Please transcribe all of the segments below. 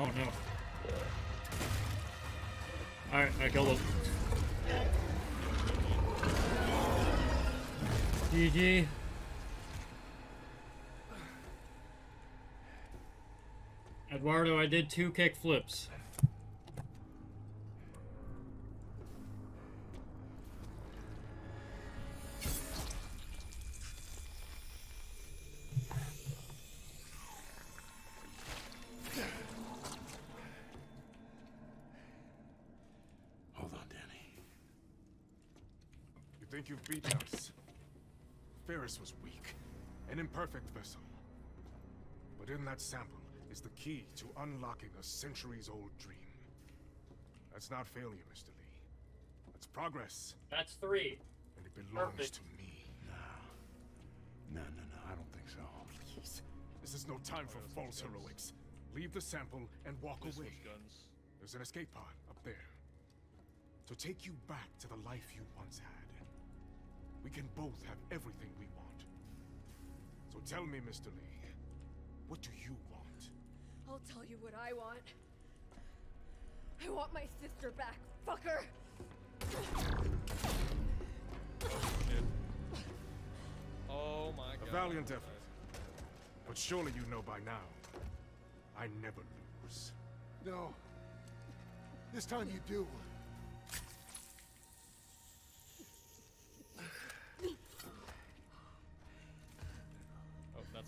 Oh no. Alright, I killed him. GG. Eduardo, I did two kick flips. Think you've beaten us? Ferris was weak, an imperfect vessel. But in that sample is the key to unlocking a centuries-old dream. That's not failure, Mr. Lee. That's progress, That's three. and it belongs Perfect. to me. No, no, no, I don't think so. Please, this is no time for false heroics. Leave the sample and walk Please away. guns. There's an escape pod up there. To take you back to the life you once had. We can both have everything we want. So tell me, Mr. Lee, what do you want? I'll tell you what I want. I want my sister back, fucker! Shit. Oh my god. A valiant effort. But surely you know by now, I never lose. No. This time you do.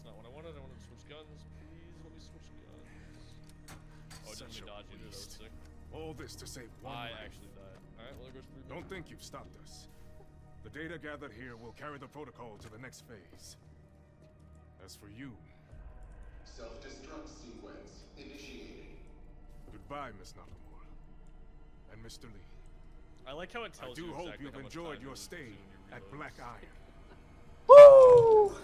That's not what I wanted. I wanted to switch guns. Please let me switch guns. Oh, it didn't Such a dodge either. That was waste. sick. All this to save one I life. actually died. Alright, well, there goes three Don't minutes. think you've stopped us. The data gathered here will carry the protocol to the next phase. As for you, Self-destruct sequence initiating. goodbye, Miss Nakamura. And Mr. Lee. I like how it tells I do you hope you've enjoyed your stay as soon as you at. Black Iron. Woo!